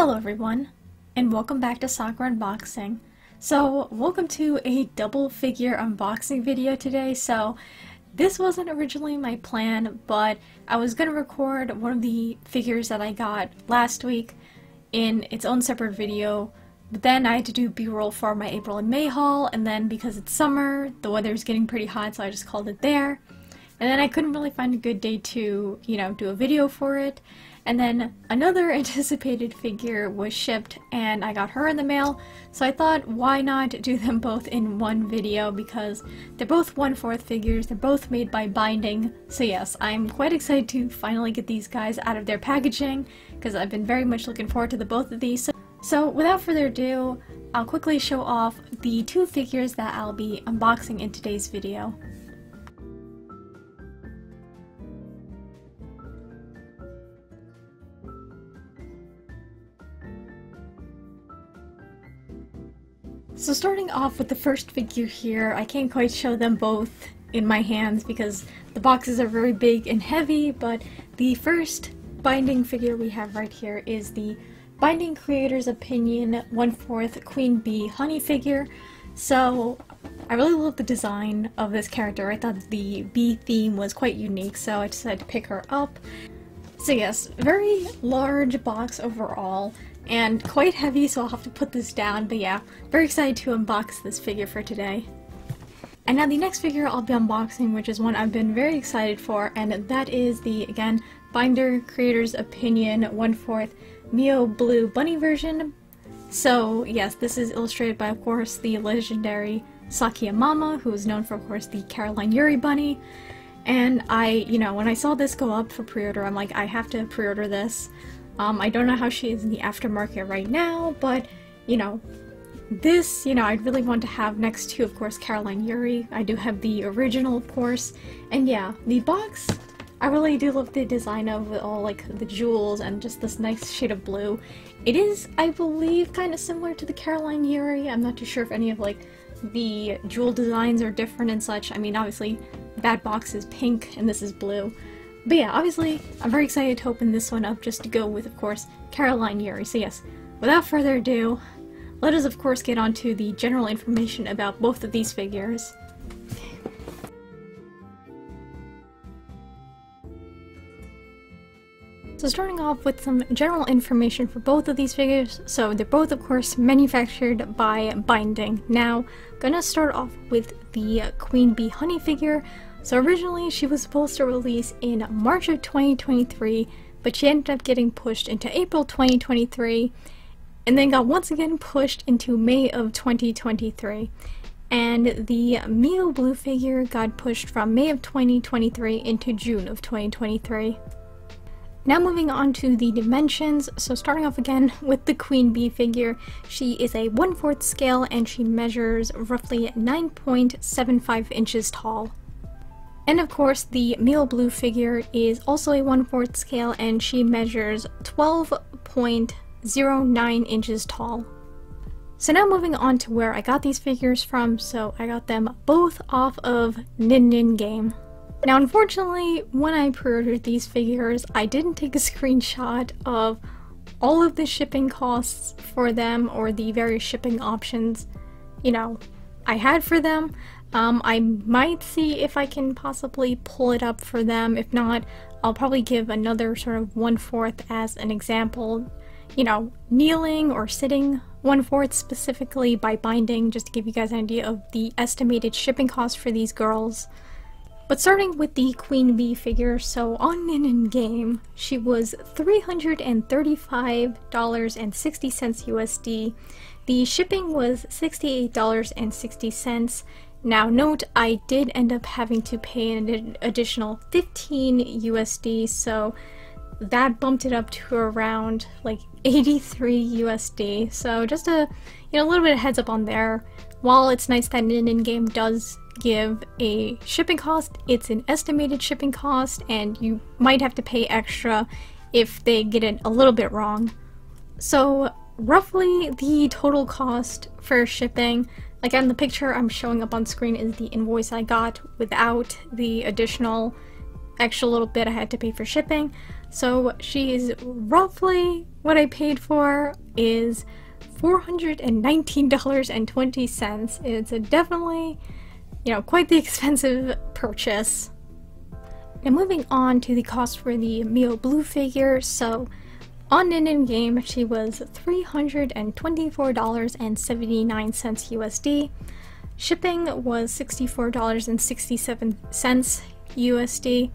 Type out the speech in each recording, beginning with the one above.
Hello everyone, and welcome back to Sakura Unboxing. So, welcome to a double figure unboxing video today. So, this wasn't originally my plan, but I was going to record one of the figures that I got last week in its own separate video, but then I had to do b-roll for my April and May haul, and then because it's summer, the weather is getting pretty hot, so I just called it there. And then I couldn't really find a good day to, you know, do a video for it. And then another anticipated figure was shipped and I got her in the mail, so I thought why not do them both in one video because they're both 1 4th figures, they're both made by Binding, so yes, I'm quite excited to finally get these guys out of their packaging because I've been very much looking forward to the both of these. So, so without further ado, I'll quickly show off the two figures that I'll be unboxing in today's video. So starting off with the first figure here, I can't quite show them both in my hands because the boxes are very big and heavy, but the first binding figure we have right here is the Binding Creator's Opinion 1 4th Queen Bee Honey figure. So I really love the design of this character. I thought the bee theme was quite unique, so I decided to pick her up. So yes, very large box overall and quite heavy, so I'll have to put this down, but yeah, very excited to unbox this figure for today. And now the next figure I'll be unboxing, which is one I've been very excited for, and that is the, again, Binder Creator's Opinion 1 4th Mio Blue Bunny version. So yes, this is illustrated by, of course, the legendary Sakiyamama, who is known for, of course, the Caroline Yuri bunny. And I, you know, when I saw this go up for pre-order, I'm like, I have to pre-order this. Um, I don't know how she is in the aftermarket right now, but, you know, this, you know, I'd really want to have next to, of course, Caroline Yuri. I do have the original, of course. And yeah, the box, I really do love the design of all, like, the jewels and just this nice shade of blue. It is, I believe, kind of similar to the Caroline Yuri. I'm not too sure if any of, like, the jewel designs are different and such. I mean, obviously, that box is pink and this is blue. But yeah, obviously, I'm very excited to open this one up just to go with, of course, Caroline Yuri. So yes, without further ado, let us of course get on to the general information about both of these figures. So starting off with some general information for both of these figures, so they're both of course manufactured by Binding. Now, gonna start off with the Queen Bee Honey figure, so originally she was supposed to release in March of 2023, but she ended up getting pushed into April 2023, and then got once again pushed into May of 2023. And the Mio Blue figure got pushed from May of 2023 into June of 2023. Now moving on to the dimensions, so starting off again with the Queen Bee figure, she is a 1 4th scale and she measures roughly 9.75 inches tall. And of course, the Mio Blue figure is also a 1 4th scale and she measures 12.09 inches tall. So now moving on to where I got these figures from, so I got them both off of Nin Nin Game. Now unfortunately, when I pre-ordered these figures, I didn't take a screenshot of all of the shipping costs for them or the various shipping options, you know, I had for them. Um, I might see if I can possibly pull it up for them. If not, I'll probably give another sort of one-fourth as an example. You know, kneeling or sitting one-fourth specifically by binding, just to give you guys an idea of the estimated shipping cost for these girls. But starting with the Queen Bee figure, so on Nin Game, she was $335.60 USD. The shipping was $68.60 now note, I did end up having to pay an additional 15 USD, so that bumped it up to around like 83 USD. So just a you know a little bit of heads up on there. While it's nice that an in-game does give a shipping cost, it's an estimated shipping cost, and you might have to pay extra if they get it a little bit wrong. So roughly the total cost for shipping Again, the picture I'm showing up on screen is the invoice I got without the additional extra little bit I had to pay for shipping. So she's roughly what I paid for is $419.20. It's a definitely, you know, quite the expensive purchase. Now moving on to the cost for the Mio Blue figure, so on an in-game she was $324.79 USD. Shipping was $64.67 USD.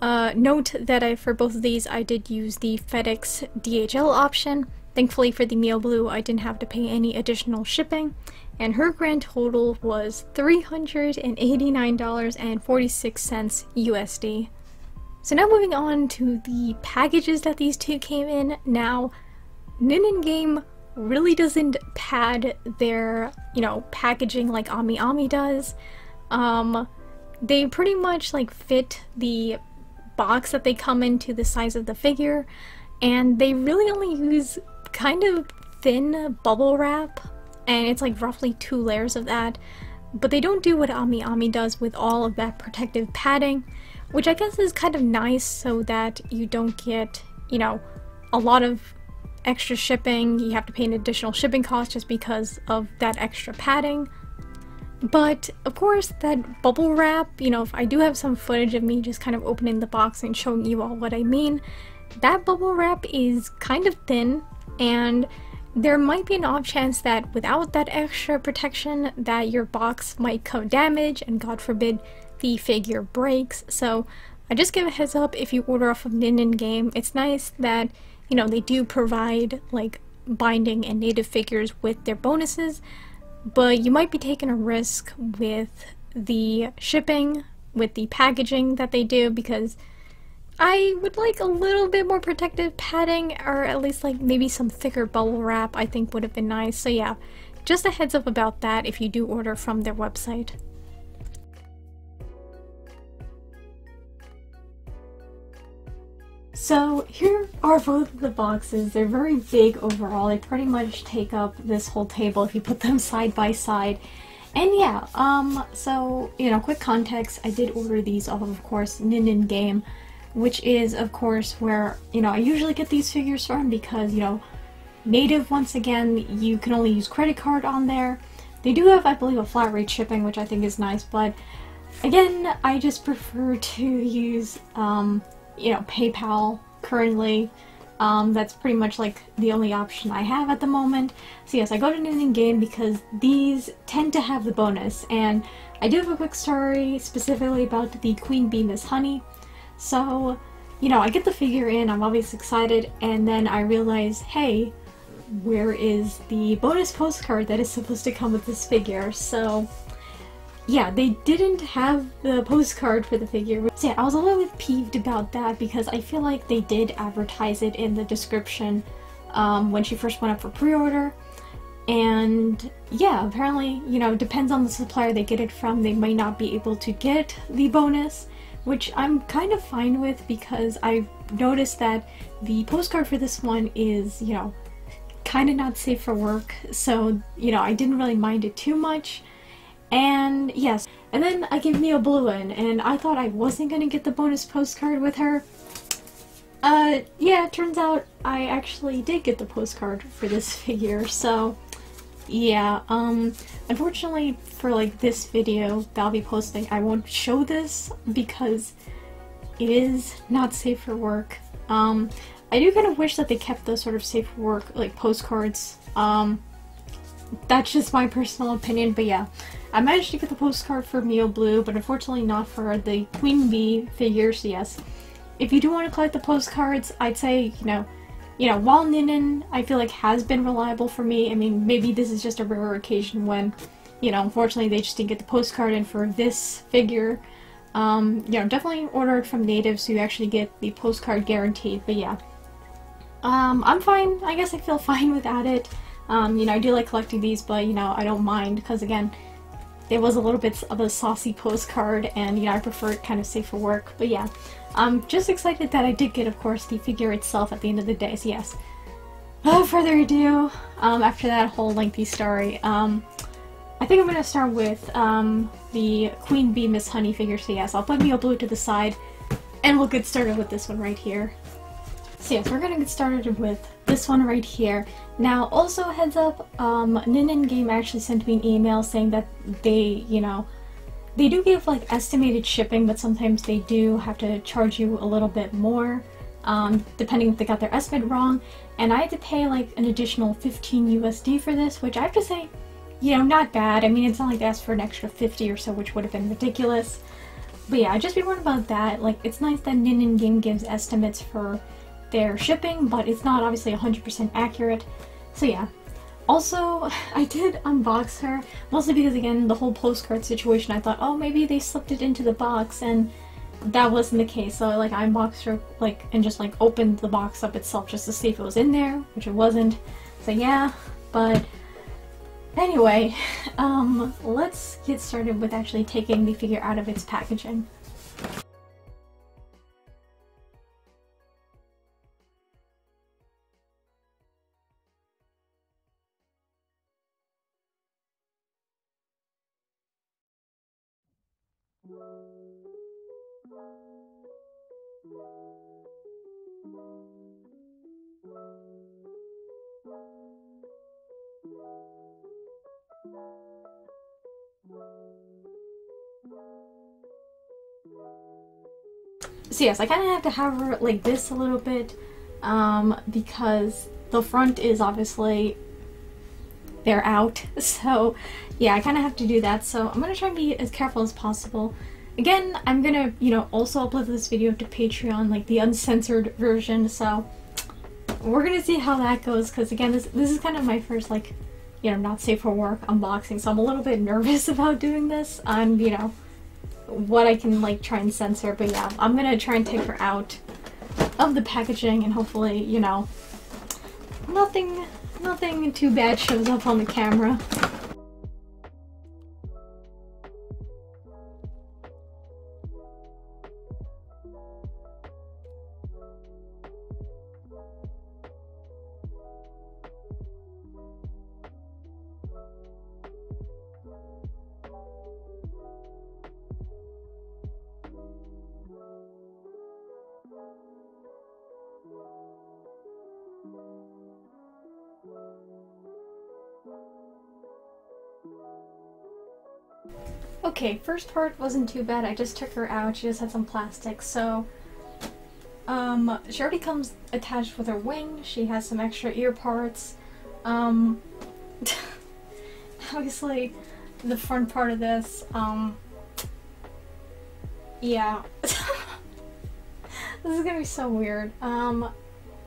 Uh, note that I, for both of these I did use the FedEx DHL option. Thankfully for the Mio Blue I didn't have to pay any additional shipping and her grand total was $389.46 USD. So now moving on to the packages that these two came in. Now, Ninin Game really doesn't pad their, you know, packaging like Ami Ami does. Um, they pretty much like fit the box that they come into the size of the figure, and they really only use kind of thin bubble wrap and it's like roughly two layers of that. But they don't do what Ami Ami does with all of that protective padding, which I guess is kind of nice so that you don't get, you know, a lot of extra shipping. You have to pay an additional shipping cost just because of that extra padding. But of course, that bubble wrap, you know, if I do have some footage of me just kind of opening the box and showing you all what I mean, that bubble wrap is kind of thin and there might be an off chance that without that extra protection that your box might come damaged and god forbid the figure breaks. So I just give a heads up if you order off of Ninin Game. It's nice that, you know, they do provide like binding and native figures with their bonuses, but you might be taking a risk with the shipping, with the packaging that they do because I would like a little bit more protective padding or at least like maybe some thicker bubble wrap I think would have been nice. So yeah, just a heads up about that if you do order from their website. So here are both of the boxes. They're very big overall. They pretty much take up this whole table if you put them side by side. And yeah, um, so, you know, quick context, I did order these off of, of course, Nin Game which is of course where you know I usually get these figures from because you know native once again you can only use credit card on there they do have I believe a flat rate shipping which I think is nice but again I just prefer to use um, you know PayPal currently. Um, that's pretty much like the only option I have at the moment. So yes I go to Nin Game because these tend to have the bonus. And I do have a quick story specifically about the Queen Bee Miss Honey. So, you know, I get the figure in, I'm obviously excited, and then I realize, hey, where is the bonus postcard that is supposed to come with this figure? So, yeah, they didn't have the postcard for the figure. So yeah, I was a little bit peeved about that because I feel like they did advertise it in the description um, when she first went up for pre-order. And yeah, apparently, you know, depends on the supplier they get it from, they might not be able to get the bonus which I'm kind of fine with because I've noticed that the postcard for this one is, you know, kind of not safe for work, so, you know, I didn't really mind it too much. And yes, and then I gave Mio Blue one, and I thought I wasn't gonna get the bonus postcard with her. Uh, yeah, it turns out I actually did get the postcard for this figure, so yeah, um, unfortunately for like this video that I'll be posting, I won't show this because it is not safe for work. Um, I do kind of wish that they kept those sort of safe for work, like postcards. Um, that's just my personal opinion, but yeah. I managed to get the postcard for Mio Blue, but unfortunately not for the Queen Bee figures, yes. If you do want to collect the postcards, I'd say, you know, you know, while Ninin, I feel like has been reliable for me, I mean, maybe this is just a rare occasion when, you know, unfortunately they just didn't get the postcard in for this figure. Um, you know, definitely order it from Native so you actually get the postcard guaranteed, but yeah. Um, I'm fine, I guess I feel fine without it. Um, you know, I do like collecting these, but, you know, I don't mind, because again, there was a little bit of a saucy postcard, and, you know, I prefer it kind of safe for work, but yeah. I'm just excited that I did get, of course, the figure itself at the end of the day, so yes. Without further ado, um, after that whole lengthy story, um, I think I'm going to start with um, the Queen Bee Miss Honey figure, so yes, I'll put me Mio Blue to the side, and we'll get started with this one right here. So yes, we're gonna get started with this one right here. Now, also heads up, um, Nin Game actually sent me an email saying that they, you know, they do give like estimated shipping, but sometimes they do have to charge you a little bit more, um, depending if they got their estimate wrong. And I had to pay like an additional 15 USD for this, which I have to say, you know, not bad. I mean, it's not like they asked for an extra 50 or so, which would have been ridiculous. But yeah, just be warned about that. Like, it's nice that Nin Game gives estimates for their shipping, but it's not obviously 100% accurate. So yeah. Also, I did unbox her, mostly because again, the whole postcard situation, I thought, oh, maybe they slipped it into the box, and that wasn't the case. So like, I unboxed her, like, and just like opened the box up itself just to see if it was in there, which it wasn't. So yeah, but anyway, um, let's get started with actually taking the figure out of its packaging. So yes, I kind of have to have her like this a little bit um, because the front is obviously they're out. So yeah, I kind of have to do that. So I'm going to try and be as careful as possible. Again, I'm going to, you know, also upload this video to Patreon, like the uncensored version. So we're going to see how that goes because again, this, this is kind of my first like, you know, not safe for work unboxing. So I'm a little bit nervous about doing this. I'm, you know, what I can like try and censor. But yeah, I'm to try and take her out of the packaging and hopefully, you know, nothing Nothing too bad shows up on the camera. Okay, first part wasn't too bad. I just took her out. She just had some plastic. So, um, she already comes attached with her wing. She has some extra ear parts. Um, obviously, the front part of this, um, yeah. this is gonna be so weird. Um,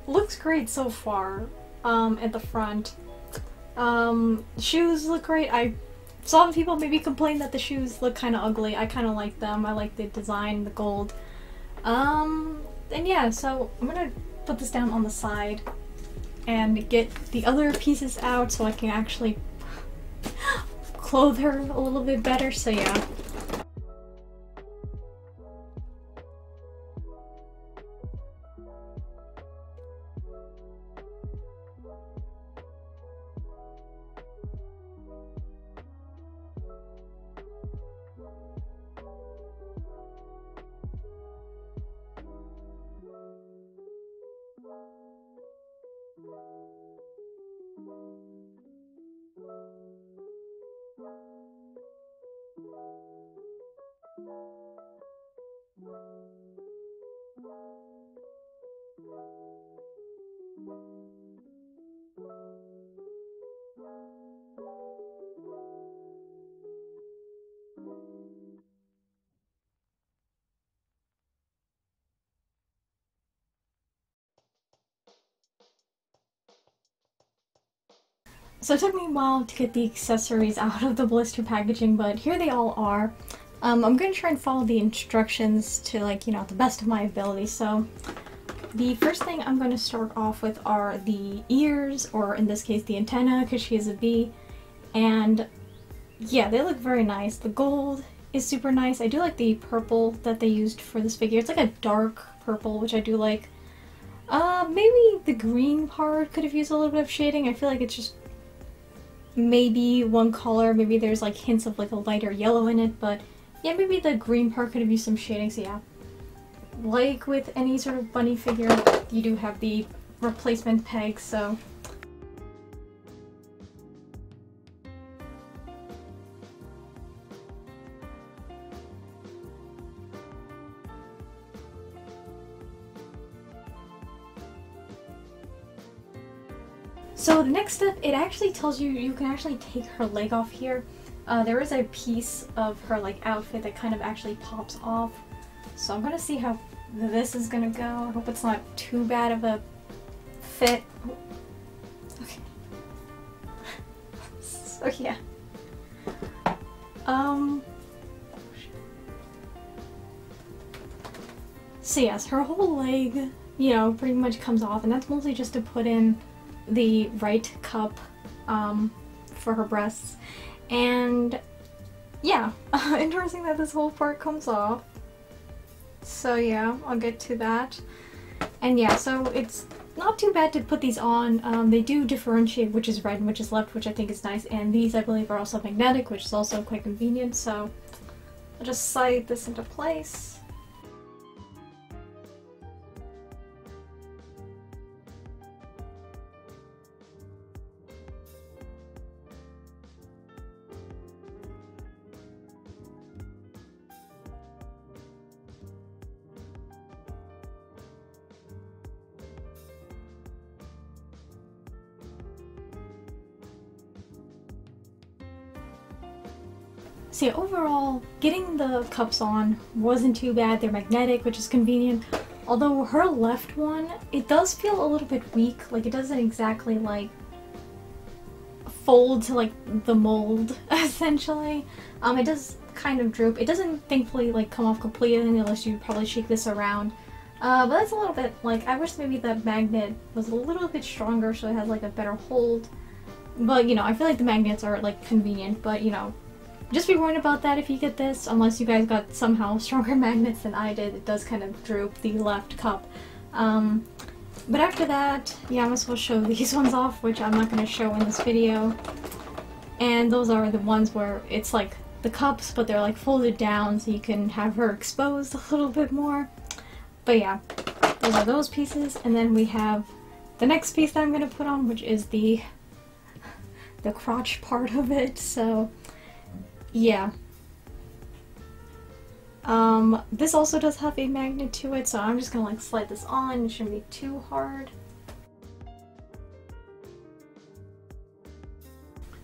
looks great so far, um, at the front. Um, shoes look great. I some people maybe complain that the shoes look kind of ugly. I kind of like them. I like the design, the gold. Um, and yeah, so I'm gonna put this down on the side and get the other pieces out so I can actually clothe her a little bit better. So yeah. So it took me a while to get the accessories out of the blister packaging, but here they all are. Um, I'm going to try and follow the instructions to like, you know, the best of my ability. So the first thing I'm going to start off with are the ears, or in this case the antenna, because she is a bee. And yeah, they look very nice. The gold is super nice. I do like the purple that they used for this figure. It's like a dark purple, which I do like. Uh, maybe the green part could have used a little bit of shading. I feel like it's just maybe one color, maybe there's like hints of like a lighter yellow in it, but yeah, maybe the green part could have used some shading, so yeah. Like with any sort of bunny figure, you do have the replacement pegs, so So the next step, it actually tells you you can actually take her leg off here. Uh, there is a piece of her like outfit that kind of actually pops off. So I'm gonna see how this is gonna go. I hope it's not too bad of a fit. Okay. so yeah. Um. So yes, her whole leg, you know, pretty much comes off, and that's mostly just to put in the right cup um, for her breasts. And yeah, interesting that this whole part comes off. So yeah, I'll get to that. And yeah, so it's not too bad to put these on. Um, they do differentiate which is right and which is left, which I think is nice. And these, I believe, are also magnetic, which is also quite convenient. So I'll just slide this into place. Overall, getting the cups on wasn't too bad. They're magnetic, which is convenient. Although her left one, it does feel a little bit weak. Like it doesn't exactly like fold to like the mold, essentially. Um, it does kind of droop. It doesn't thankfully like come off completely unless you probably shake this around. Uh, but that's a little bit like I wish maybe the magnet was a little bit stronger so it has like a better hold. But you know, I feel like the magnets are like convenient, but you know, just be warned about that if you get this, unless you guys got somehow stronger magnets than I did. It does kind of droop the left cup. Um, but after that, yeah, I'm supposed to show these ones off, which I'm not going to show in this video. And those are the ones where it's like the cups, but they're like folded down so you can have her exposed a little bit more. But yeah, those are those pieces. And then we have the next piece that I'm going to put on, which is the the crotch part of it. So yeah. Um, this also does have a magnet to it, so I'm just gonna like slide this on. It shouldn't be too hard.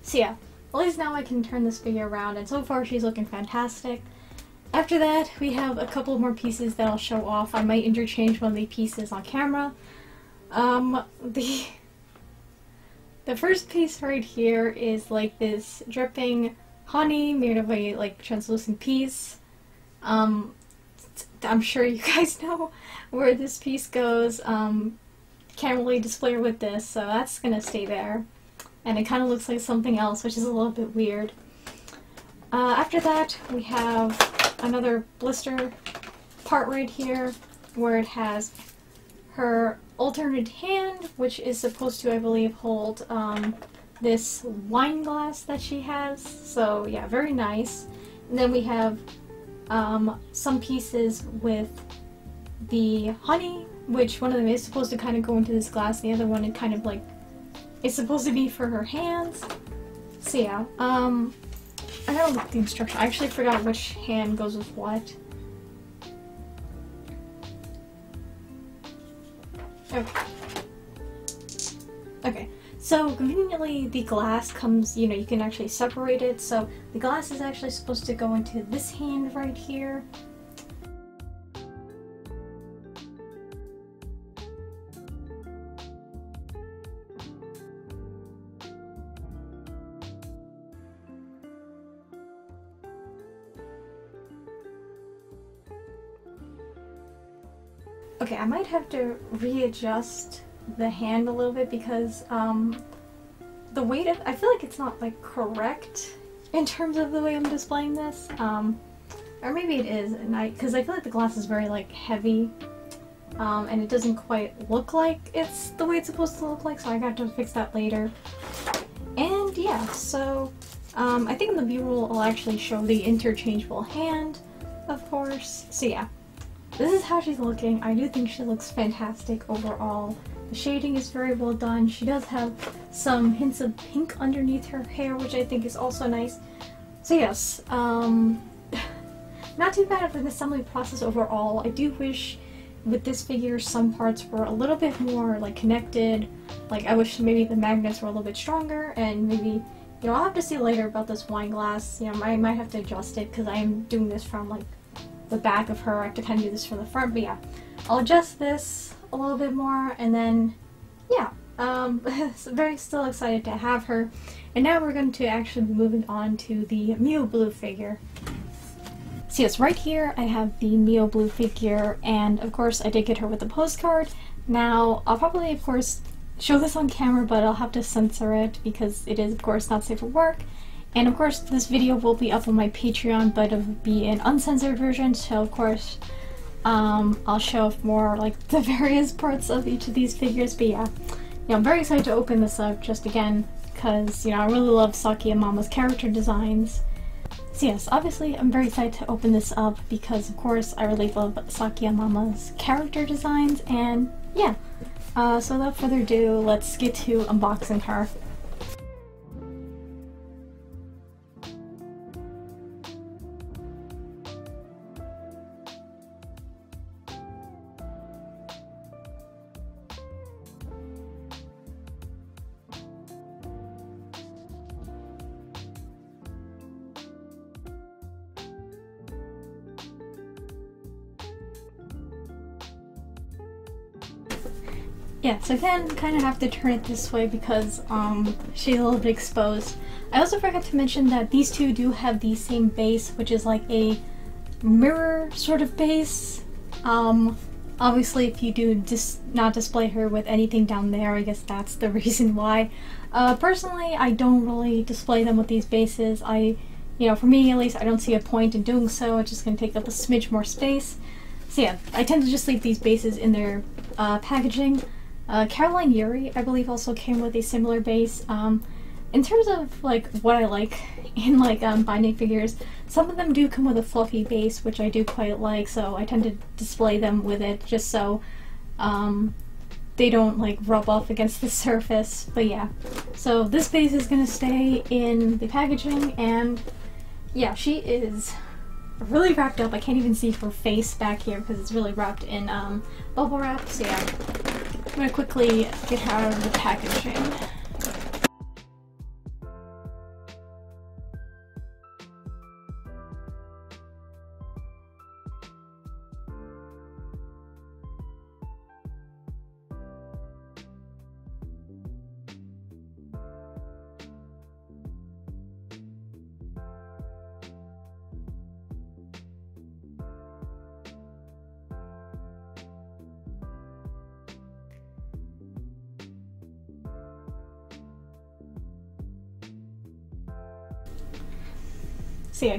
So yeah, at least now I can turn this figure around, and so far she's looking fantastic. After that, we have a couple more pieces that I'll show off. I might interchange one of the pieces on camera. Um, the the first piece right here is like this dripping honey made of a like translucent piece. Um, I'm sure you guys know where this piece goes. Um, can't really display it with this, so that's gonna stay there. And it kind of looks like something else, which is a little bit weird. Uh, after that, we have another blister part right here where it has her alternate hand, which is supposed to, I believe, hold um, this wine glass that she has. So yeah, very nice. And then we have um, some pieces with the honey, which one of them is supposed to kind of go into this glass. The other one it kind of like is supposed to be for her hands. So yeah, um, I gotta look the instruction. I actually forgot which hand goes with what. Okay. Okay. So conveniently the glass comes, you know, you can actually separate it. So the glass is actually supposed to go into this hand right here. Okay, I might have to readjust the hand a little bit because um, the weight of I feel like it's not like correct in terms of the way I'm displaying this. Um, or maybe it is, and I because I feel like the glass is very like heavy, um, and it doesn't quite look like it's the way it's supposed to look like. So I got to fix that later. And yeah, so um, I think in the B-roll I'll actually show the interchangeable hand, of course. So yeah, this is how she's looking. I do think she looks fantastic overall. The shading is very well done. She does have some hints of pink underneath her hair, which I think is also nice. So yes, um, not too bad of an assembly process overall. I do wish with this figure some parts were a little bit more like connected. Like I wish maybe the magnets were a little bit stronger and maybe, you know, I'll have to see later about this wine glass. You know, I might have to adjust it because I am doing this from like the back of her. I have to kind of do this from the front, but yeah. I'll adjust this a little bit more and then, yeah. Um, very still excited to have her. And now we're going to actually be moving on to the Mio Blue figure. So yes, right here I have the Mio Blue figure, and of course I did get her with a postcard. Now, I'll probably, of course, show this on camera, but I'll have to censor it because it is, of course, not safe for work. And of course, this video will be up on my Patreon, but it'll be an uncensored version, so of course, um, I'll show off more, like, the various parts of each of these figures, but yeah. Know, I'm very excited to open this up, just again, because, you know, I really love Sakiyamama's character designs. So yes, obviously I'm very excited to open this up because of course I really love Sakiyamama's character designs and yeah. Uh, so without further ado, let's get to unboxing her. So again, kind of have to turn it this way because um, she's a little bit exposed. I also forgot to mention that these two do have the same base, which is like a mirror sort of base. Um, obviously, if you do dis not display her with anything down there, I guess that's the reason why. Uh, personally, I don't really display them with these bases. I, you know, for me at least, I don't see a point in doing so. It's just going to take up a smidge more space. So yeah, I tend to just leave these bases in their uh, packaging. Uh, Caroline Yuri, I believe, also came with a similar base. Um, in terms of like what I like in like um, binding figures, some of them do come with a fluffy base, which I do quite like. So I tend to display them with it just so um, they don't like rub off against the surface. But yeah, so this base is gonna stay in the packaging, and yeah, she is really wrapped up. I can't even see her face back here because it's really wrapped in um, bubble wrap. So yeah, I'm gonna quickly get out of the packaging.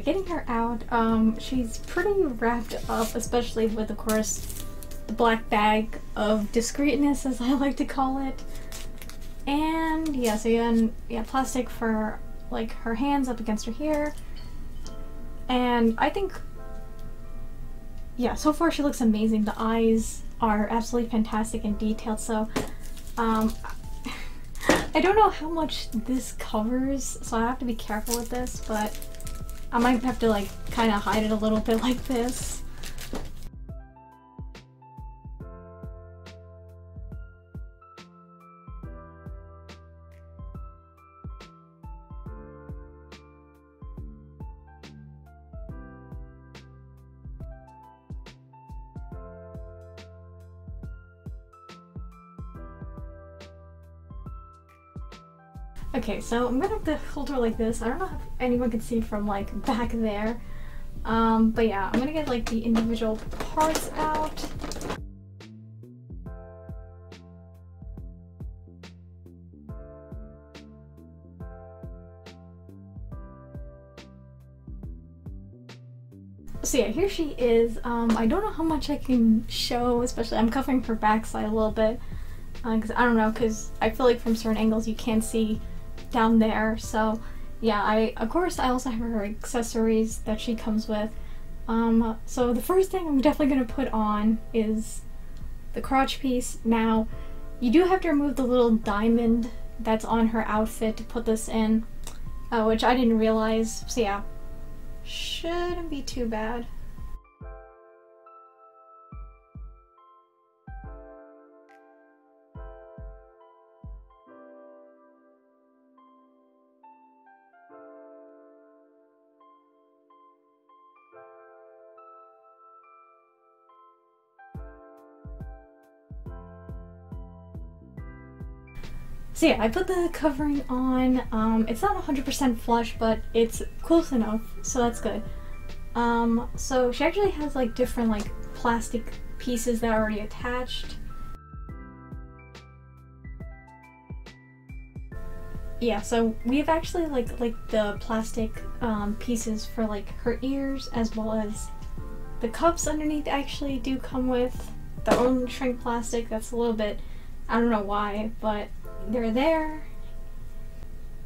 Getting her out, um, she's pretty wrapped up, especially with, of course, the black bag of discreetness, as I like to call it. And yeah, so again, yeah, plastic for like her hands up against her hair. And I think, yeah, so far she looks amazing. The eyes are absolutely fantastic and detailed. So, um, I don't know how much this covers, so I have to be careful with this, but I might have to like kind of hide it a little bit like this. Okay, so I'm gonna have to hold her like this. I don't know if anyone can see from like back there. Um, but yeah, I'm gonna get like the individual parts out. So yeah, here she is. Um, I don't know how much I can show, especially I'm covering her backside a little bit. Because uh, I don't know, because I feel like from certain angles you can't see down there. So yeah, I of course I also have her accessories that she comes with. Um, so the first thing I'm definitely going to put on is the crotch piece. Now, you do have to remove the little diamond that's on her outfit to put this in, uh, which I didn't realize. So yeah, shouldn't be too bad. So yeah, I put the covering on. Um, it's not 100% flush, but it's close enough, so that's good. Um, so she actually has like different like plastic pieces that are already attached. Yeah, so we have actually like like the plastic um, pieces for like her ears as well as the cups underneath actually do come with their own shrink plastic. That's a little bit, I don't know why, but they're there.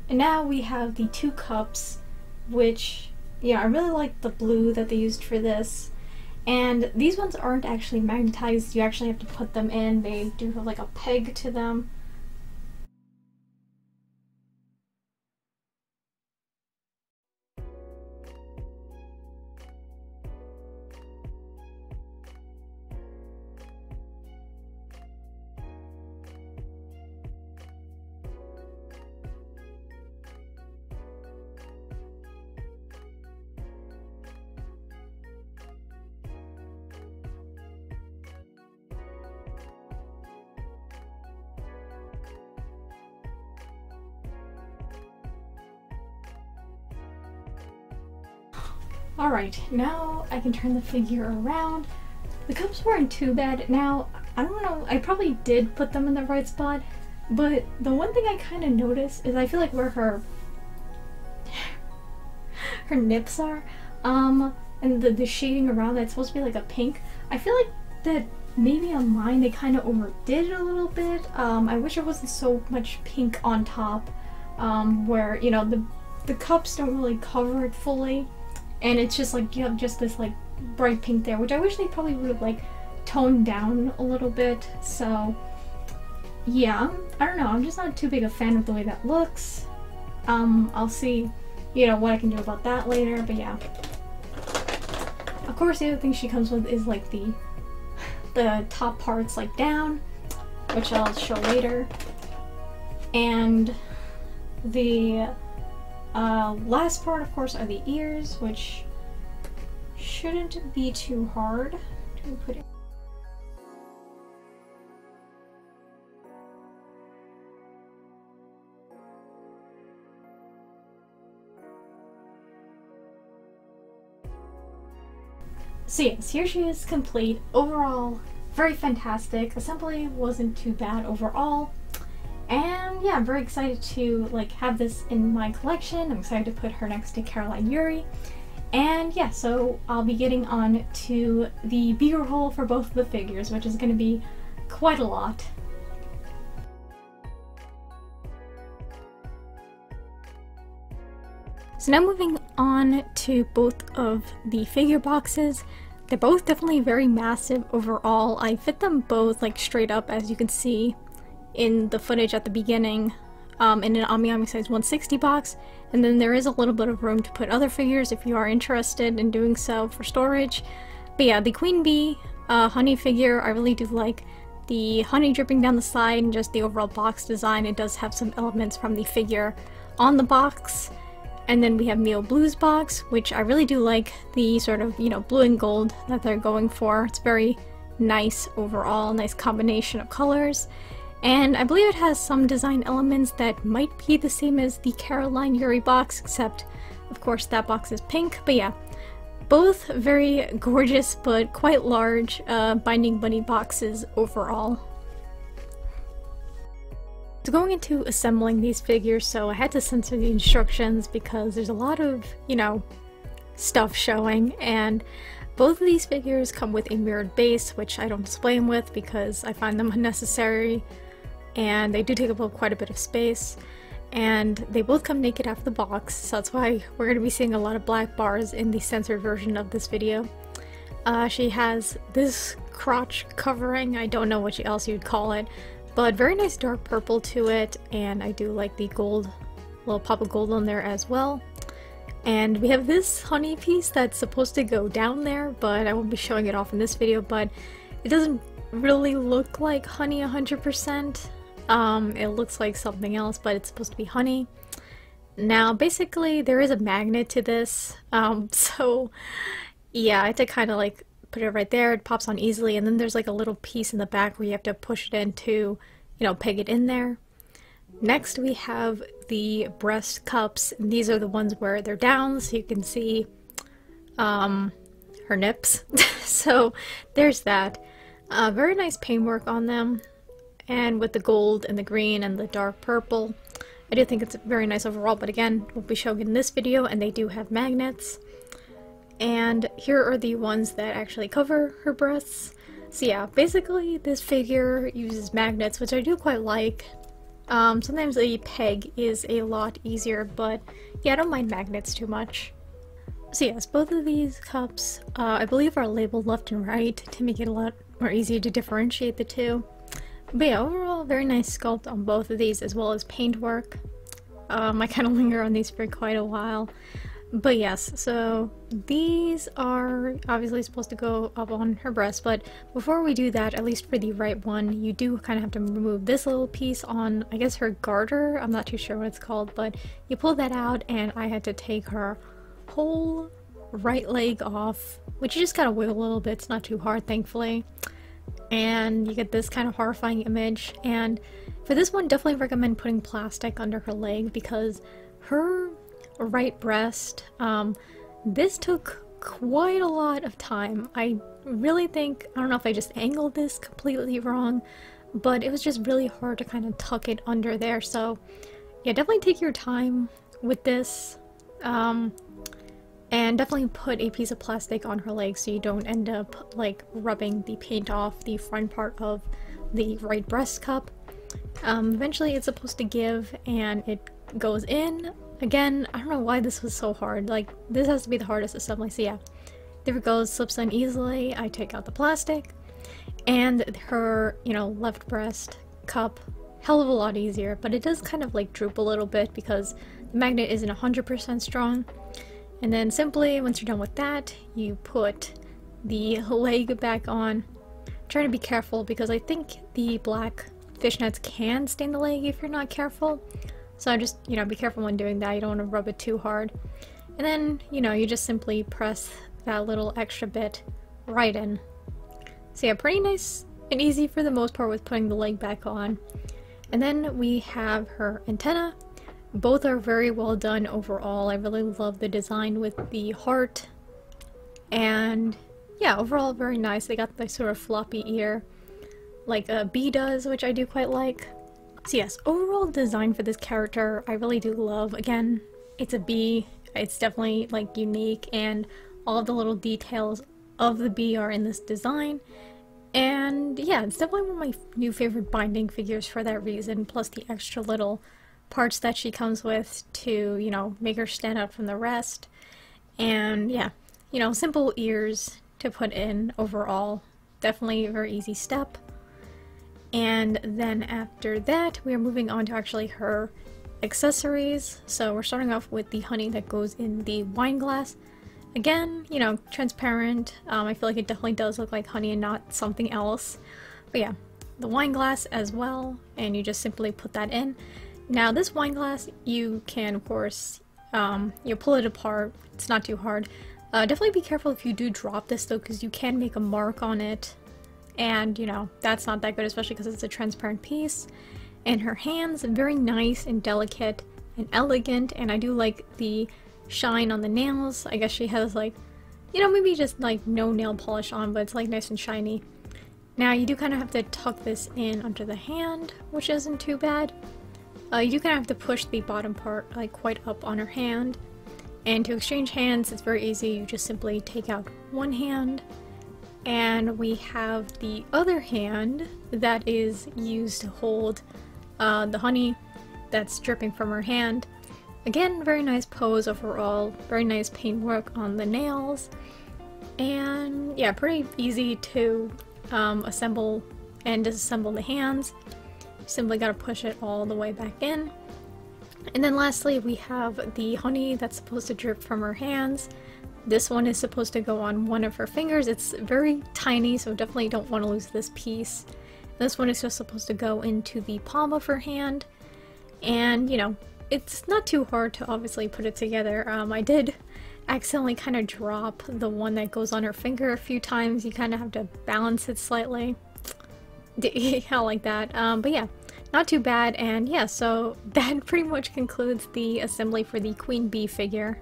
And now we have the two cups, which, yeah, I really like the blue that they used for this. And these ones aren't actually magnetized, you actually have to put them in. They do have like a peg to them. Now I can turn the figure around. The cups weren't too bad. Now, I don't know, I probably did put them in the right spot, but the one thing I kind of noticed is I feel like where her her nips are, um, and the, the shading around that's supposed to be like a pink, I feel like that maybe on mine they kind of overdid it a little bit. Um, I wish it wasn't so much pink on top, um, where, you know, the, the cups don't really cover it fully and it's just like you have just this like bright pink there, which I wish they probably would have like toned down a little bit. So yeah, I don't know. I'm just not too big a fan of the way that looks. Um, I'll see, you know, what I can do about that later. But yeah, of course, the other thing she comes with is like the the top parts like down, which I'll show later, and the uh, last part, of course, are the ears, which shouldn't be too hard to put in. So yes, here she is complete. Overall, very fantastic. Assembly wasn't too bad overall. And yeah, I'm very excited to like have this in my collection. I'm excited to put her next to Caroline Yuri. And yeah, so I'll be getting on to the beaker hole for both of the figures, which is going to be quite a lot. So now moving on to both of the figure boxes. They're both definitely very massive overall. I fit them both like straight up as you can see in the footage at the beginning um, in an AmiAmi size 160 box, and then there is a little bit of room to put other figures if you are interested in doing so for storage. But yeah, the Queen Bee uh, honey figure, I really do like the honey dripping down the side and just the overall box design. It does have some elements from the figure on the box. And then we have Mio Blues box, which I really do like the sort of, you know, blue and gold that they're going for. It's very nice overall, nice combination of colors. And I believe it has some design elements that might be the same as the Caroline Yuri box, except of course that box is pink, but yeah. Both very gorgeous but quite large uh, Binding Bunny boxes overall. So going into assembling these figures, so I had to censor the instructions because there's a lot of, you know, stuff showing, and both of these figures come with a mirrored base, which I don't display them with because I find them unnecessary and they do take up quite a bit of space. and they both come naked out of the box, so that's why we're going to be seeing a lot of black bars in the censored version of this video. Uh, she has this crotch covering, I don't know what else you'd call it, but very nice dark purple to it, and I do like the gold, little pop of gold on there as well. And we have this honey piece that's supposed to go down there, but I won't be showing it off in this video, but it doesn't really look like honey 100%. Um, it looks like something else, but it's supposed to be honey. Now, basically, there is a magnet to this, um, so yeah, I had to kind of like put it right there, it pops on easily, and then there's like a little piece in the back where you have to push it in to, you know, peg it in there. Next, we have the breast cups, these are the ones where they're down, so you can see um, her nips. so there's that. Uh, very nice paintwork on them and with the gold and the green and the dark purple. I do think it's very nice overall, but again, we'll be showing in this video, and they do have magnets. And here are the ones that actually cover her breasts. So yeah, basically this figure uses magnets, which I do quite like. Um, sometimes a peg is a lot easier, but yeah, I don't mind magnets too much. So yes, both of these cups, uh, I believe are labeled left and right to make it a lot more easy to differentiate the two. But yeah, overall, very nice sculpt on both of these, as well as paintwork. Um, I kind of linger on these for quite a while. But yes, so these are obviously supposed to go up on her breast, but before we do that, at least for the right one, you do kind of have to remove this little piece on, I guess, her garter. I'm not too sure what it's called, but you pull that out, and I had to take her whole right leg off, which you just gotta wiggle a little bit. It's not too hard, thankfully and you get this kind of horrifying image. And for this one definitely recommend putting plastic under her leg because her right breast um, this took quite a lot of time. I really think I don't know if I just angled this completely wrong but it was just really hard to kind of tuck it under there. So yeah definitely take your time with this. Um, and definitely put a piece of plastic on her leg so you don't end up like rubbing the paint off the front part of the right breast cup. Um, eventually it's supposed to give and it goes in. Again, I don't know why this was so hard. Like, this has to be the hardest assembly, so yeah. There it goes, slips in easily. I take out the plastic. And her, you know, left breast cup, hell of a lot easier, but it does kind of like droop a little bit because the magnet isn't 100% strong. And then simply, once you're done with that, you put the leg back on. Try to be careful because I think the black fishnets can stain the leg if you're not careful. So just, you know, be careful when doing that. You don't want to rub it too hard. And then, you know, you just simply press that little extra bit right in. So yeah, pretty nice and easy for the most part with putting the leg back on. And then we have her antenna, both are very well done overall. I really love the design with the heart. And yeah, overall very nice. They got the sort of floppy ear like a bee does, which I do quite like. So yes, overall design for this character I really do love. Again, it's a bee. It's definitely like unique and all the little details of the bee are in this design. And yeah, it's definitely one of my new favorite binding figures for that reason, plus the extra little parts that she comes with to, you know, make her stand out from the rest. And yeah, you know, simple ears to put in overall. Definitely a very easy step. And then after that, we are moving on to actually her accessories. So we're starting off with the honey that goes in the wine glass. Again, you know, transparent. Um, I feel like it definitely does look like honey and not something else. But yeah, the wine glass as well, and you just simply put that in. Now this wine glass, you can of course, um, you pull it apart, it's not too hard. Uh, definitely be careful if you do drop this though, because you can make a mark on it, and you know, that's not that good, especially because it's a transparent piece. And her hands, very nice and delicate and elegant, and I do like the shine on the nails. I guess she has like, you know, maybe just like no nail polish on, but it's like nice and shiny. Now you do kind of have to tuck this in under the hand, which isn't too bad. Uh, you can have to push the bottom part like quite up on her hand. And to exchange hands, it's very easy. You just simply take out one hand and we have the other hand that is used to hold uh, the honey. that's dripping from her hand. Again, very nice pose overall, very nice paintwork on the nails, and yeah, pretty easy to um, assemble and disassemble the hands. Simply gotta push it all the way back in. And then lastly, we have the honey that's supposed to drip from her hands. This one is supposed to go on one of her fingers. It's very tiny, so definitely don't want to lose this piece. This one is just supposed to go into the palm of her hand. And, you know, it's not too hard to obviously put it together. Um, I did accidentally kind of drop the one that goes on her finger a few times. You kind of have to balance it slightly. yeah, like that. Um, but yeah, not too bad. And yeah, so that pretty much concludes the assembly for the Queen Bee figure.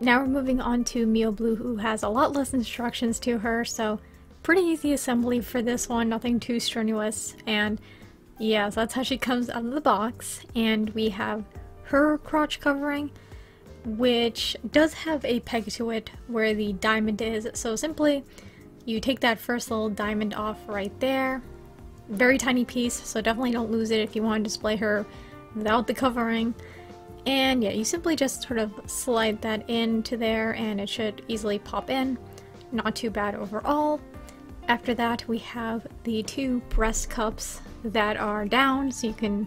Now we're moving on to Mio Blue, who has a lot less instructions to her, so pretty easy assembly for this one, nothing too strenuous. And yeah, so that's how she comes out of the box. And we have her crotch covering, which does have a peg to it where the diamond is. So simply, you take that first little diamond off right there. Very tiny piece, so definitely don't lose it if you want to display her without the covering. And yeah, you simply just sort of slide that into there and it should easily pop in. Not too bad overall. After that, we have the two breast cups that are down so you can,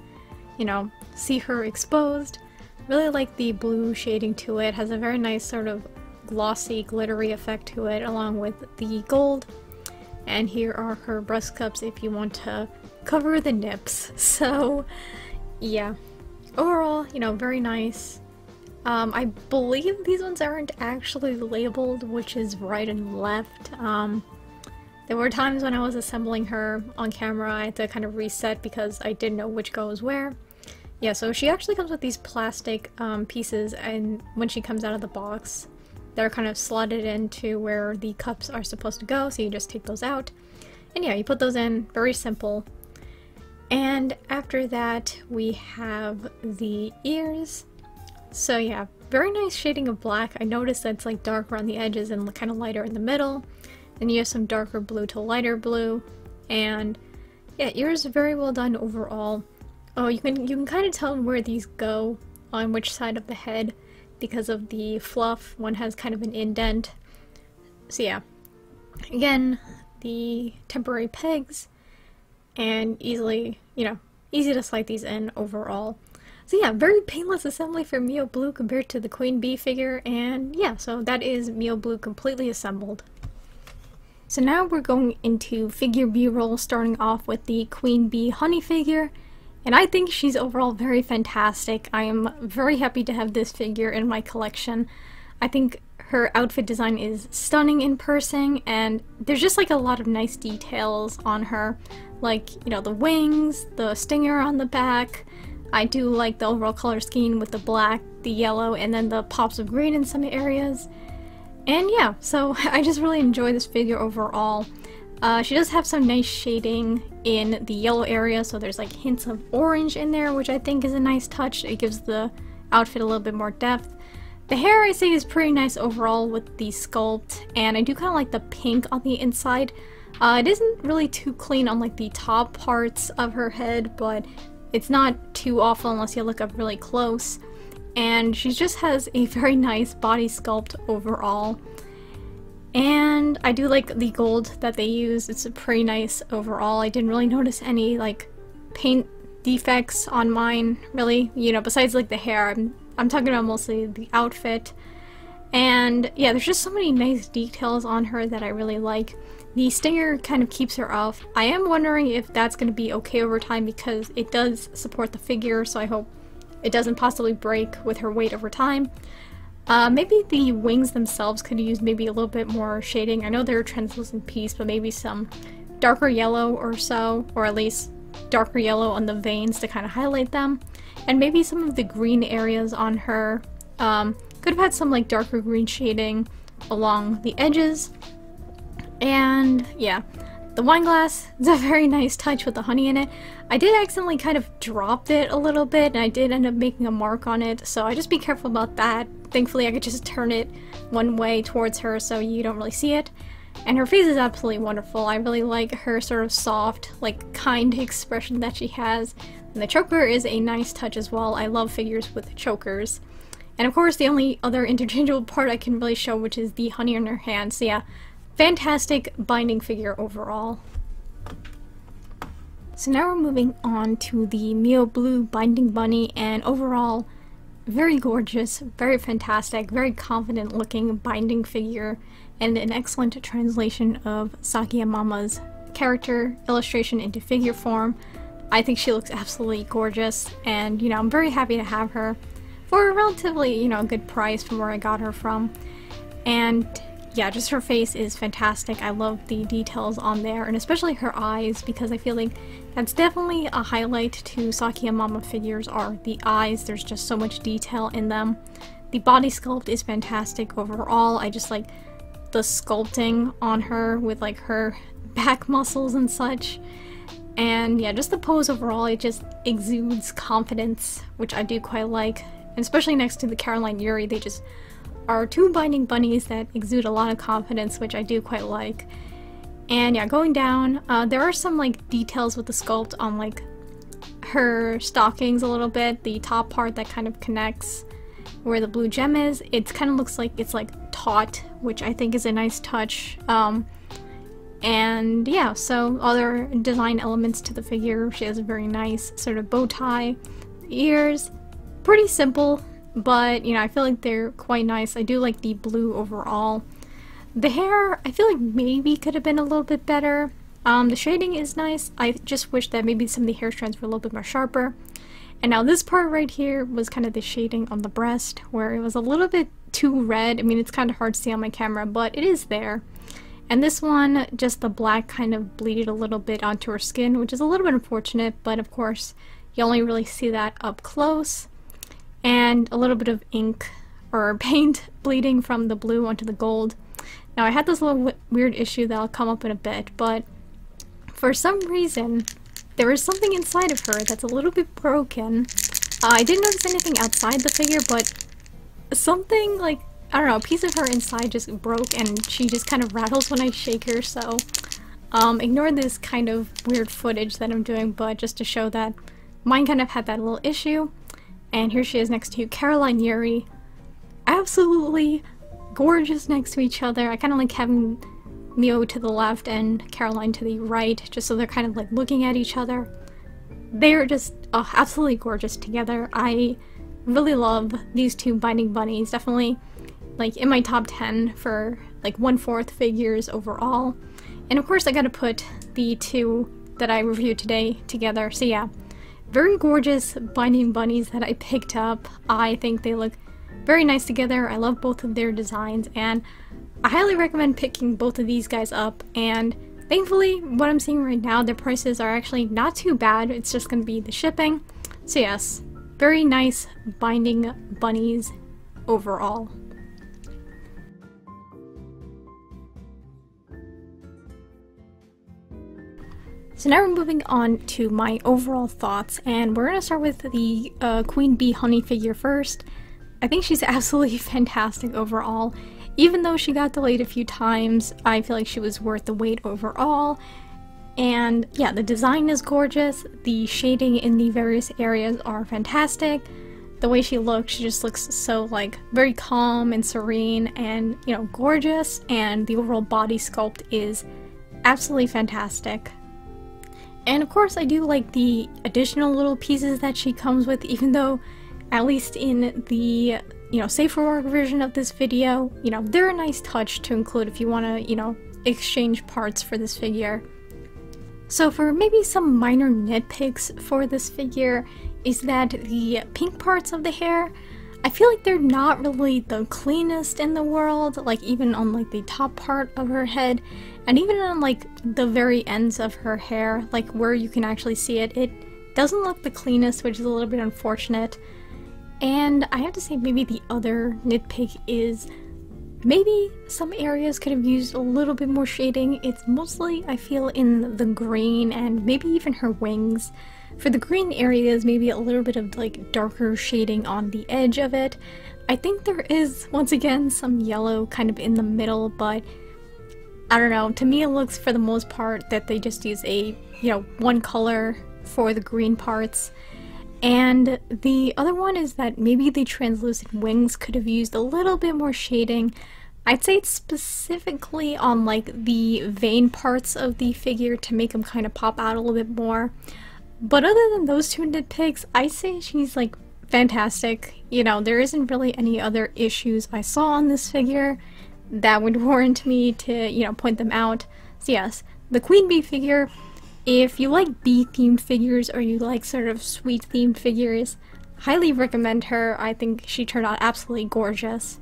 you know, see her exposed. Really like the blue shading to it, has a very nice sort of glossy, glittery effect to it along with the gold. And here are her breast cups if you want to cover the nips. So, yeah, overall, you know, very nice. Um, I believe these ones aren't actually labeled, which is right and left. Um, there were times when I was assembling her on camera, I had to kind of reset because I didn't know which goes where. Yeah, so she actually comes with these plastic um, pieces and when she comes out of the box, they're kind of slotted into where the cups are supposed to go, so you just take those out. And yeah, you put those in, very simple. And after that, we have the ears. So yeah, very nice shading of black. I noticed that it's like darker on the edges and kind of lighter in the middle. Then you have some darker blue to lighter blue. And yeah, ears very well done overall. Oh, you can you can kind of tell where these go on which side of the head because of the fluff. One has kind of an indent. So yeah, again, the temporary pegs and easily, you know, easy to slide these in overall. So yeah, very painless assembly for Mio Blue compared to the Queen Bee figure, and yeah, so that is Mio Blue completely assembled. So now we're going into figure B-roll, starting off with the Queen Bee Honey figure, and I think she's overall very fantastic. I am very happy to have this figure in my collection. I think her outfit design is stunning in person, and there's just like a lot of nice details on her like, you know, the wings, the stinger on the back. I do like the overall color scheme with the black, the yellow, and then the pops of green in some areas. And yeah, so I just really enjoy this figure overall. Uh, she does have some nice shading in the yellow area, so there's like hints of orange in there, which I think is a nice touch. It gives the outfit a little bit more depth. The hair I say is pretty nice overall with the sculpt, and I do kind of like the pink on the inside. Uh, it isn't really too clean on like the top parts of her head, but it's not too awful unless you look up really close. And she just has a very nice body sculpt overall. And I do like the gold that they use. It's a pretty nice overall. I didn't really notice any like paint defects on mine, really. You know, besides like the hair. I'm, I'm talking about mostly the outfit. And yeah, there's just so many nice details on her that I really like. The stinger kind of keeps her off. I am wondering if that's going to be okay over time because it does support the figure, so I hope it doesn't possibly break with her weight over time. Uh, maybe the wings themselves could use maybe a little bit more shading. I know they're a translucent piece, but maybe some darker yellow or so, or at least darker yellow on the veins to kind of highlight them. And maybe some of the green areas on her um, could have had some like darker green shading along the edges and yeah, the wine glass is a very nice touch with the honey in it. I did accidentally kind of drop it a little bit and I did end up making a mark on it, so I just be careful about that. Thankfully I could just turn it one way towards her so you don't really see it. And her face is absolutely wonderful. I really like her sort of soft, like kind expression that she has. And the choker is a nice touch as well. I love figures with chokers. And of course, the only other interchangeable part I can really show, which is the honey in her hand. So yeah, fantastic binding figure overall. So now we're moving on to the Mio Blue Binding Bunny, and overall, very gorgeous, very fantastic, very confident looking binding figure, and an excellent translation of Sakiyamama's character illustration into figure form. I think she looks absolutely gorgeous, and you know, I'm very happy to have her for a relatively, you know, good price from where I got her from. And yeah, just her face is fantastic. I love the details on there, and especially her eyes, because I feel like that's definitely a highlight to Sakiyamama figures are the eyes. There's just so much detail in them. The body sculpt is fantastic overall. I just like the sculpting on her with like her back muscles and such. And yeah, just the pose overall, it just exudes confidence, which I do quite like. And especially next to the Caroline Yuri, they just are two binding bunnies that exude a lot of confidence, which I do quite like. And yeah, going down, uh, there are some like details with the sculpt on like her stockings a little bit, the top part that kind of connects where the blue gem is. It kind of looks like it's like taut, which I think is a nice touch. Um, and yeah, so other design elements to the figure. She has a very nice sort of bow tie, ears, pretty simple, but you know, I feel like they're quite nice. I do like the blue overall. The hair, I feel like maybe could have been a little bit better. Um, the shading is nice. I just wish that maybe some of the hair strands were a little bit more sharper. And now this part right here was kind of the shading on the breast where it was a little bit too red. I mean, it's kind of hard to see on my camera, but it is there. And this one, just the black kind of bleeded a little bit onto her skin, which is a little bit unfortunate, but of course, you only really see that up close and a little bit of ink or paint bleeding from the blue onto the gold. Now I had this little weird issue that'll come up in a bit, but for some reason there is something inside of her that's a little bit broken. Uh, I didn't notice anything outside the figure, but something like, I don't know, a piece of her inside just broke and she just kind of rattles when I shake her, so um, ignore this kind of weird footage that I'm doing, but just to show that mine kind of had that little issue. And here she is next to Caroline Yuri. Absolutely gorgeous next to each other. I kind of like having Mio to the left and Caroline to the right, just so they're kind of like looking at each other. They're just oh, absolutely gorgeous together. I really love these two Binding Bunnies. Definitely like in my top 10 for like one-fourth figures overall. And of course I gotta put the two that I reviewed today together. So yeah, very gorgeous binding bunnies that I picked up. I think they look very nice together. I love both of their designs and I highly recommend picking both of these guys up and thankfully what I'm seeing right now their prices are actually not too bad. It's just going to be the shipping. So yes, very nice binding bunnies overall. So now we're moving on to my overall thoughts, and we're to start with the uh, Queen Bee Honey figure first. I think she's absolutely fantastic overall. Even though she got delayed a few times, I feel like she was worth the wait overall. And yeah, the design is gorgeous, the shading in the various areas are fantastic. The way she looks, she just looks so like very calm and serene and, you know, gorgeous, and the overall body sculpt is absolutely fantastic. And of course I do like the additional little pieces that she comes with, even though at least in the, you know, safe for work version of this video, you know, they're a nice touch to include if you want to, you know, exchange parts for this figure. So for maybe some minor nitpicks for this figure is that the pink parts of the hair, I feel like they're not really the cleanest in the world, like even on like the top part of her head. And even on like the very ends of her hair, like where you can actually see it, it doesn't look the cleanest, which is a little bit unfortunate. And I have to say maybe the other nitpick is maybe some areas could have used a little bit more shading. It's mostly, I feel, in the green and maybe even her wings. For the green areas, maybe a little bit of like darker shading on the edge of it. I think there is, once again, some yellow kind of in the middle, but I don't know, to me it looks for the most part that they just use a, you know, one color for the green parts. And the other one is that maybe the translucent wings could have used a little bit more shading. I'd say it's specifically on like the vein parts of the figure to make them kind of pop out a little bit more. But other than those two nitpicks, I say she's like fantastic. You know, there isn't really any other issues I saw on this figure that would warrant me to, you know, point them out. So yes, the Queen Bee figure, if you like bee themed figures or you like sort of sweet themed figures, highly recommend her. I think she turned out absolutely gorgeous.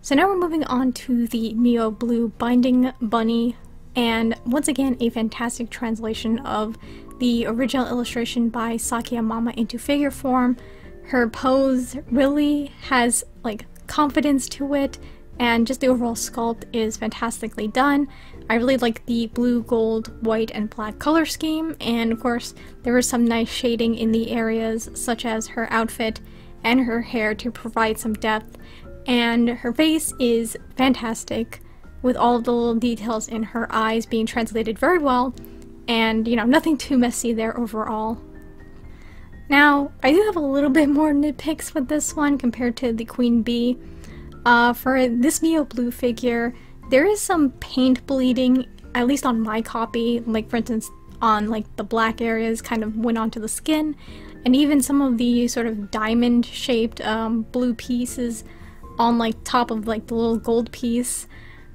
So now we're moving on to the Mio Blue Binding Bunny, and once again a fantastic translation of the original illustration by Sakiyamama into figure form. Her pose really has like confidence to it, and just the overall sculpt is fantastically done. I really like the blue, gold, white, and black color scheme, and of course there was some nice shading in the areas such as her outfit and her hair to provide some depth and her face is fantastic with all the little details in her eyes being translated very well and you know nothing too messy there overall. Now I do have a little bit more nitpicks with this one compared to the Queen Bee. Uh, for this Mio Blue figure there is some paint bleeding at least on my copy like for instance on like the black areas kind of went onto the skin and even some of the sort of diamond shaped um, blue pieces on like top of like the little gold piece.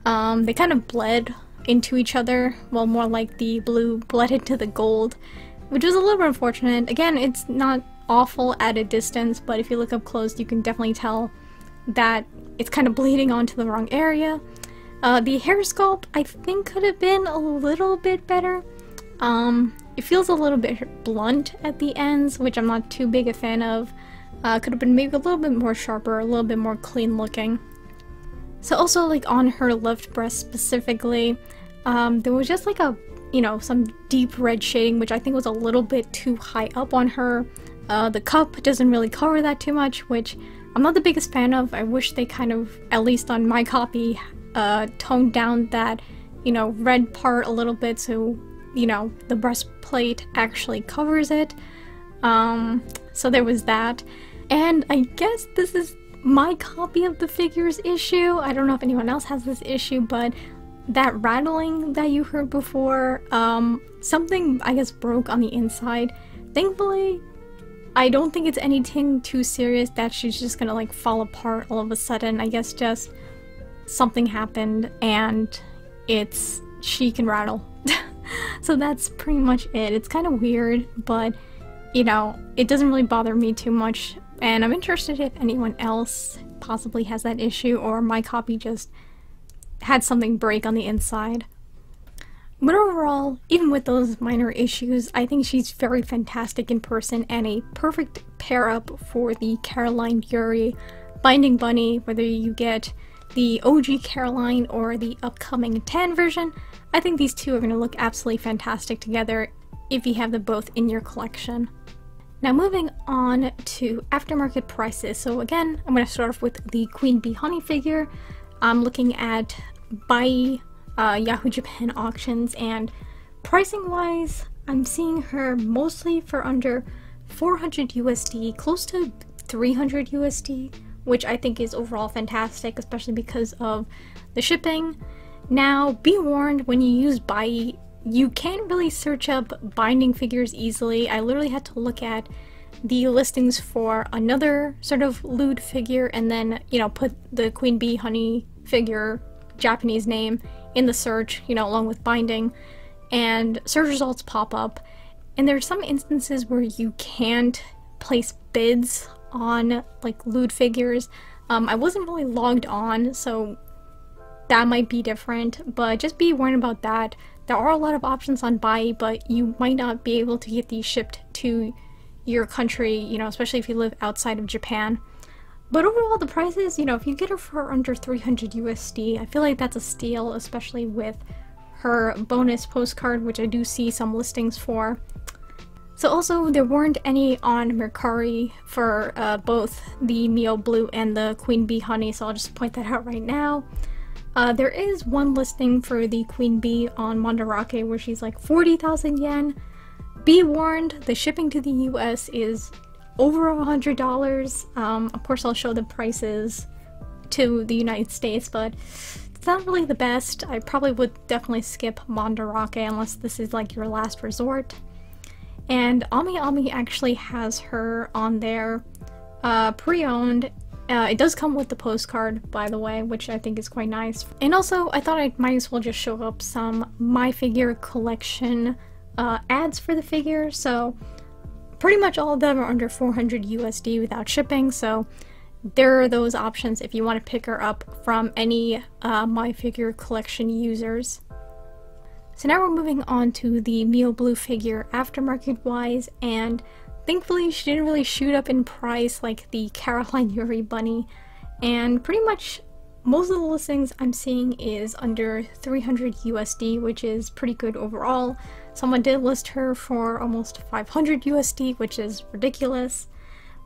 Um, they kind of bled into each other, well more like the blue bled into the gold, which was a little bit unfortunate. Again, it's not awful at a distance, but if you look up close you can definitely tell that it's kind of bleeding onto the wrong area. Uh, the hair sculpt I think could have been a little bit better. Um, it feels a little bit blunt at the ends, which I'm not too big a fan of. Uh, could have been maybe a little bit more sharper, a little bit more clean looking. So also like on her left breast specifically, um, there was just like a, you know, some deep red shading which I think was a little bit too high up on her. Uh, the cup doesn't really cover that too much, which I'm not the biggest fan of. I wish they kind of, at least on my copy, uh, toned down that, you know, red part a little bit so, you know, the breastplate actually covers it. Um, so there was that. And I guess this is my copy of the figures issue. I don't know if anyone else has this issue, but that rattling that you heard before, um, something I guess broke on the inside. Thankfully, I don't think it's anything too serious that she's just gonna like fall apart all of a sudden. I guess just something happened and it's she can rattle. so that's pretty much it. It's kind of weird, but you know, it doesn't really bother me too much. And I'm interested if anyone else possibly has that issue or my copy just had something break on the inside. But overall, even with those minor issues, I think she's very fantastic in person and a perfect pair up for the Caroline Yuri Binding Bunny, whether you get the OG Caroline or the upcoming tan version. I think these two are going to look absolutely fantastic together if you have them both in your collection. Now moving on to aftermarket prices. So again, I'm going to start off with the Queen Bee Honey figure. I'm looking at Buyee uh, Yahoo Japan auctions and pricing wise, I'm seeing her mostly for under 400 USD, close to 300 USD, which I think is overall fantastic, especially because of the shipping. Now, be warned when you use Buyee you can't really search up binding figures easily. I literally had to look at the listings for another sort of lewd figure and then, you know, put the Queen Bee Honey figure Japanese name in the search, you know, along with binding, and search results pop up. And there are some instances where you can't place bids on like lewd figures. Um, I wasn't really logged on, so that might be different, but just be warned about that. There are a lot of options on Buyee, but you might not be able to get these shipped to your country, you know, especially if you live outside of Japan. But overall, the prices, you know, if you get her for under 300 USD, I feel like that's a steal, especially with her bonus postcard, which I do see some listings for. So also, there weren't any on Mercari for uh, both the Mio Blue and the Queen Bee Honey, so I'll just point that out right now. Uh, there is one listing for the Queen Bee on Mandarake where she's like 40,000 yen, be warned, the shipping to the US is over a hundred dollars. Um, of course, I'll show the prices to the United States, but it's not really the best. I probably would definitely skip Mandarake unless this is like your last resort. And Ami Ami actually has her on there uh, pre-owned. Uh, it does come with the postcard, by the way, which I think is quite nice. And also, I thought I might as well just show up some My Figure collection uh, ads for the figure. So pretty much all of them are under 400 USD without shipping. So there are those options if you want to pick her up from any uh, My Figure collection users. So now we're moving on to the Mio Blue figure aftermarket wise and thankfully she didn't really shoot up in price like the Caroline Yuri bunny and pretty much most of the listings I'm seeing is under 300 USD which is pretty good overall. Someone did list her for almost 500 USD which is ridiculous.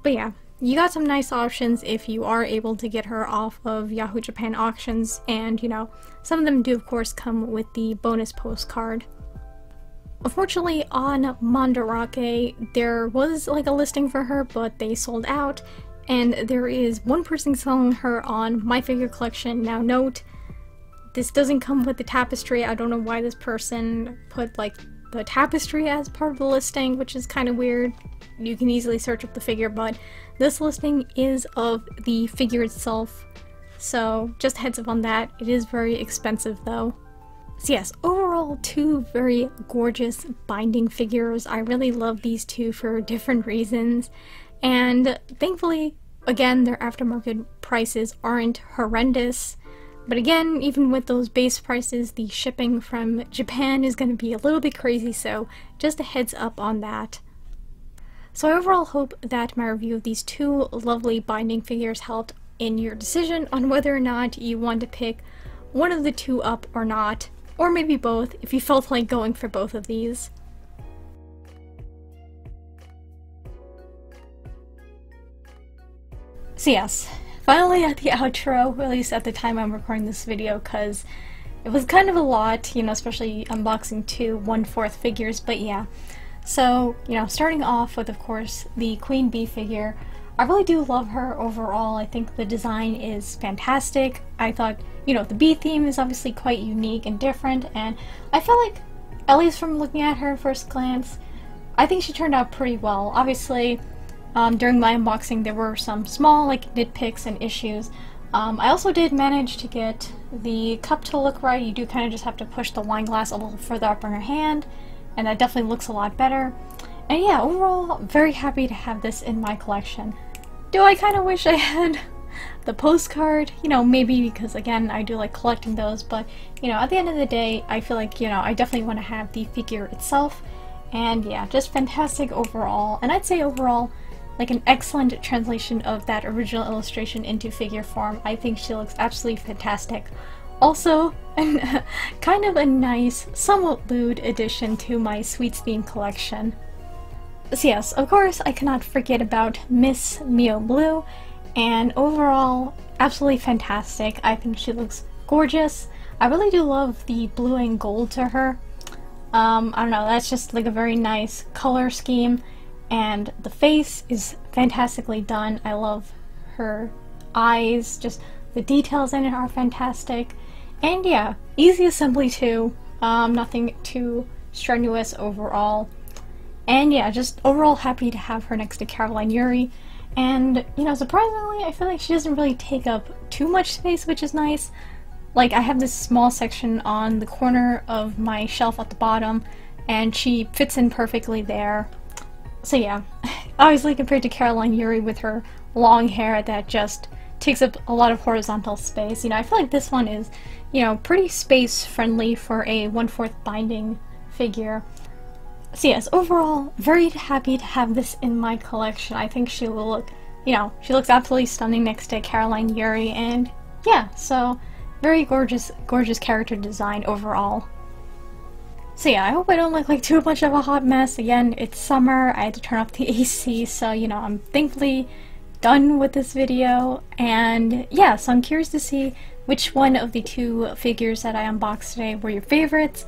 But yeah, you got some nice options if you are able to get her off of Yahoo Japan auctions, and you know, some of them do of course come with the bonus postcard. Unfortunately, on Mandarake, there was like a listing for her, but they sold out, and there is one person selling her on My Figure Collection. Now note, this doesn't come with the tapestry. I don't know why this person put like the tapestry as part of the listing, which is kind of weird. You can easily search up the figure, but this listing is of the figure itself, so just heads up on that. It is very expensive though. So yes, overall two very gorgeous binding figures. I really love these two for different reasons, and thankfully, again, their aftermarket prices aren't horrendous. But again, even with those base prices, the shipping from Japan is going to be a little bit crazy, so just a heads up on that. So I overall hope that my review of these two lovely binding figures helped in your decision on whether or not you want to pick one of the two up or not, or maybe both if you felt like going for both of these. So yes, finally at the outro, at least at the time I'm recording this video, because it was kind of a lot, you know, especially unboxing two one-fourth figures, but yeah. So, you know, starting off with, of course, the Queen Bee figure, I really do love her overall. I think the design is fantastic. I thought, you know, the bee theme is obviously quite unique and different, and I feel like, at least from looking at her first glance, I think she turned out pretty well. Obviously, um, during my unboxing there were some small, like, nitpicks and issues. Um, I also did manage to get the cup to look right. You do kind of just have to push the wine glass a little further up in your hand, and that definitely looks a lot better. And yeah, overall, very happy to have this in my collection. Do I kind of wish I had the postcard? You know, maybe because, again, I do like collecting those, but, you know, at the end of the day, I feel like, you know, I definitely want to have the figure itself. And yeah, just fantastic overall. And I'd say overall, like an excellent translation of that original illustration into figure form. I think she looks absolutely fantastic. Also, kind of a nice, somewhat lewd addition to my Sweets theme collection. So yes, of course, I cannot forget about Miss Mio Blue, and overall, absolutely fantastic. I think she looks gorgeous. I really do love the blue and gold to her. Um, I don't know, that's just like a very nice color scheme, and the face is fantastically done. I love her eyes, just the details in it are fantastic. And yeah, easy assembly too. Um, nothing too strenuous overall. And yeah, just overall happy to have her next to Caroline Yuri. And, you know, surprisingly, I feel like she doesn't really take up too much space, which is nice. Like, I have this small section on the corner of my shelf at the bottom, and she fits in perfectly there. So yeah, obviously compared to Caroline Yuri with her long hair that just takes up a lot of horizontal space. You know, I feel like this one is, you know, pretty space friendly for a one-fourth binding figure. So yes, overall, very happy to have this in my collection. I think she will look, you know, she looks absolutely stunning next to Caroline Yuri, and yeah, so very gorgeous, gorgeous character design overall. So yeah, I hope I don't look like too much of a hot mess. Again, it's summer, I had to turn off the AC, so you know, I'm thankfully done with this video, and yeah, so I'm curious to see which one of the two figures that I unboxed today were your favorites.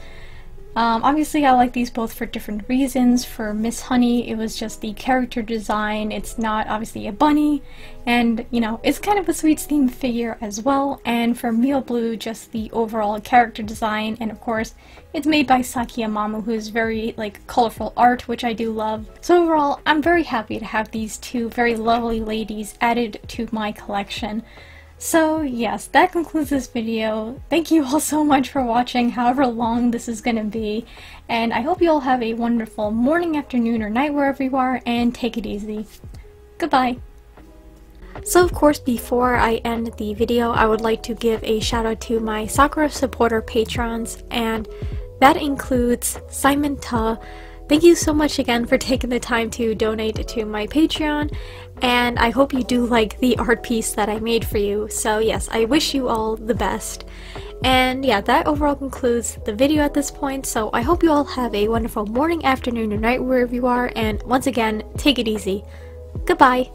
Um, obviously, I like these both for different reasons. For Miss Honey, it was just the character design. It's not obviously a bunny, and you know, it's kind of a sweet themed figure as well. And for Mio Blue, just the overall character design, and of course, it's made by Sakiyamama, who is very like colorful art, which I do love. So overall, I'm very happy to have these two very lovely ladies added to my collection. So yes, that concludes this video. Thank you all so much for watching, however long this is gonna be, and I hope you all have a wonderful morning, afternoon, or night wherever you are, and take it easy. Goodbye! So of course, before I end the video, I would like to give a shout out to my Sakura supporter patrons, and that includes Simon Ta, Thank you so much again for taking the time to donate to my Patreon, and I hope you do like the art piece that I made for you. So yes, I wish you all the best. And yeah, that overall concludes the video at this point, so I hope you all have a wonderful morning, afternoon, or night wherever you are, and once again, take it easy. Goodbye!